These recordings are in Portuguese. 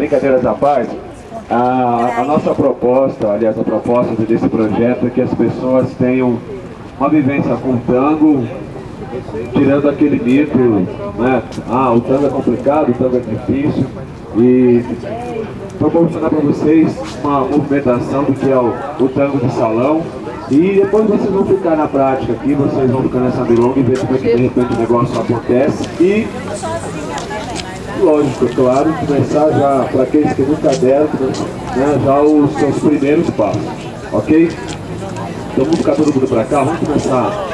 brincadeiras à parte, a, a, nossa proposta, aliás, a proposta desse projeto é que as pessoas tenham uma vivência com o tango, tirando aquele mito, né? Ah, o tango é complicado, o tango é difícil, e proporcionar para vocês uma movimentação do que é o, o tango de salão, e depois vocês vão ficar na prática aqui, vocês vão ficar nessa milonga e ver como é que de repente o negócio acontece. E lógico, claro, começar já, para aqueles que nunca deram, né, já os seus primeiros passos, ok? Então vamos ficar todo mundo para cá, vamos começar.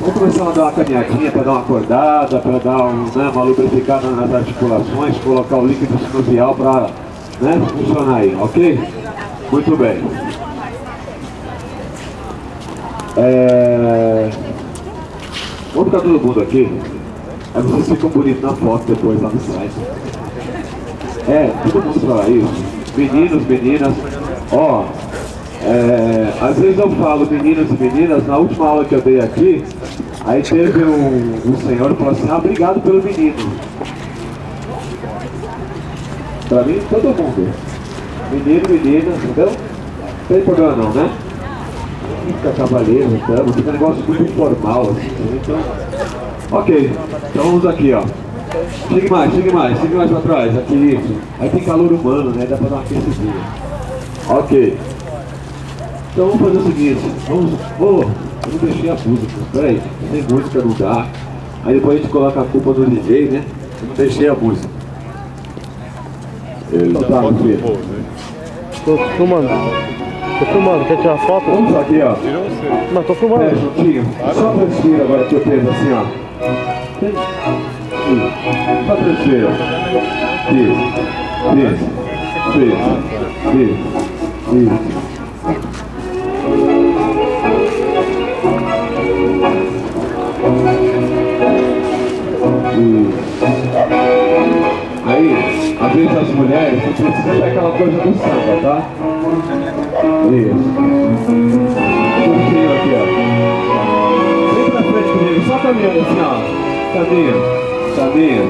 Vamos começar a dar uma caminhadinha para dar uma acordada, para dar um, né, uma lubrificada nas articulações, colocar o líquido sinovial para né, funcionar aí, ok? Muito bem. É... Vamos ficar todo mundo aqui. Aí vocês ficam bonitos na foto depois lá no site. É, todo mundo fala isso. Meninos, meninas, ó, é, às vezes eu falo meninos e meninas, na última aula que eu dei aqui, aí teve um, um senhor que falou assim, ah, obrigado pelo menino. Pra mim, todo mundo. Menino, menina, entendeu? Não tem problema não, né? Fica cavaleiro, então, fica um negócio muito informal, assim, então... Ok, então vamos aqui, ó. Chegue mais, chegue mais, chegue mais pra trás, aqui, isso. Aí tem calor humano, né? Dá pra dar uma aquecidinha. Ok. Então vamos fazer o seguinte, vamos. Oh, eu não deixei a música, peraí, sem música não dá. Aí depois a gente coloca a culpa no DJ, né? Eu não deixei a música. Ele então tá, meu filho. Tô filmando. Tô filmando, quer tirar foto? Vamos aqui, ó. Não, tô filmando. É, juntinho. Só transfira agora que eu peso assim, ó. Só transfira. Isso. Isso. Isso. Isso. Isso. Aí, às vezes as mulheres, você precisa ter aquela coisa do samba, tá? Isso. Caminhando assim, ó. Caminha, caminha.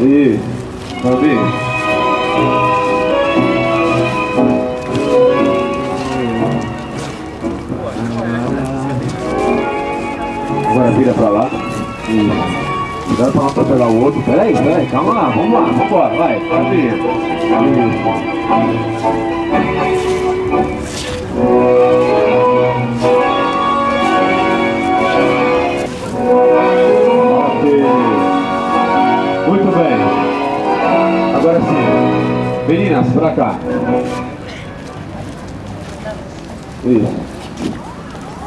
Isso. Caminha. Agora vira pra lá. Isso. Cuidado pra não atropelar o outro. Peraí, peraí, calma lá, vamos lá, vamos embora, vai, caminha. Ok. Agora sim. Meninas, pra cá. Isso.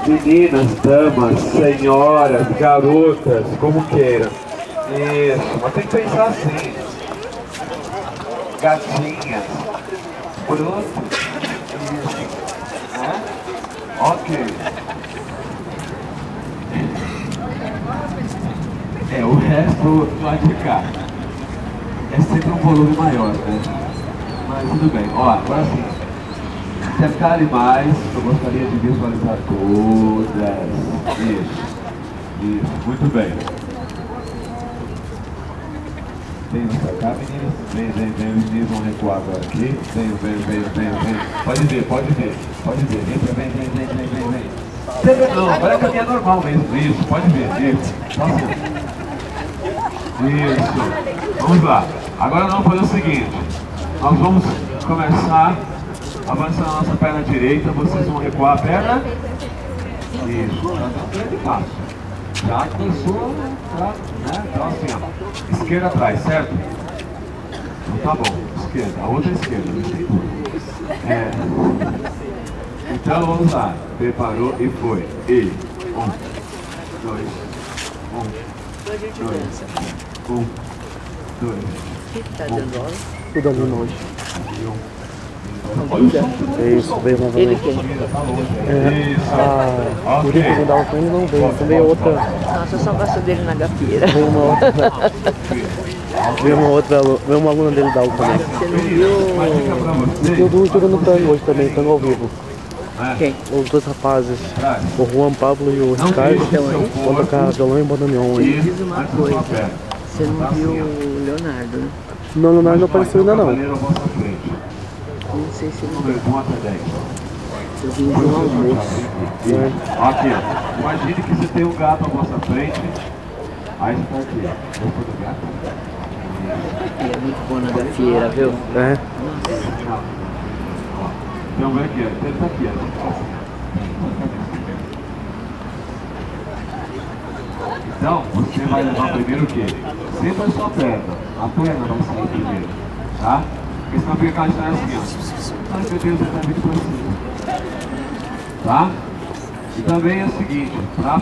Meninas, damas, senhoras, garotas, como queiram. Isso, mas tem que pensar assim. Gatinhas. Bruto. Isso. Né? Ok. É, o resto lado de cá. É sempre um volume maior, né? Mas tudo bem. Ó, agora sim. Detalhe mais, eu gostaria de visualizar todas. Isso. Isso, muito bem. Vem pra cá, meninas. Vem, vem, vem. Os meninos vão recuar agora aqui. Vem, vem, vem, vem, vem. Pode ver, pode ver. Pode ver. Vem, vem, vem, vem, vem, vem, não, agora é caminhar normal mesmo. Isso, pode ver. Isso. Isso. Vamos lá. Agora nós vamos fazer o seguinte. Nós vamos começar avançando a nossa perna direita. Vocês vão recuar a perna. Isso. Tá passo. Já começou, tá, né? Então assim, ó, esquerda atrás, certo? Então tá bom, esquerda, a outra esquerda, não sei É. Então vamos lá, preparou e foi. E, um, dois, um, dois, um, dois, um, Tudo ali longe. um. É isso, veio uma Ele quem? É, a que dava com ele não veio, então veio outra. Nossa, eu só gosto dele na gafieira. Veio uma outra. veio uma outra, veio uma aluna dele da aula também. Você não viu? Viu do jogando tango hoje também, tango ao vivo. Quem? Os dois rapazes, o Juan Pablo e o Ricardo, vão tocar violão e bandoneon Me aí. diz uma coisa, você não viu o Leonardo, né? Não, não, não apareceu ainda não. Não sei se ele Número de 1 até 10. eu vim de um almoço. Aqui, ó. Imagine que você tem um gato à vossa frente. Aí você tá aqui, ó. Gostou do gato? É muito bom na gafieira, viu? É. Então vem aqui, ó. Ele tá aqui, ó. Então, você vai levar primeiro o quê? Sempre a sua perna. A perna vai sair primeiro. Tá? Porque senão fica aquela história assim, ó. Ai meu Deus, ele tá vindo. Tá? E também é o seguinte, pra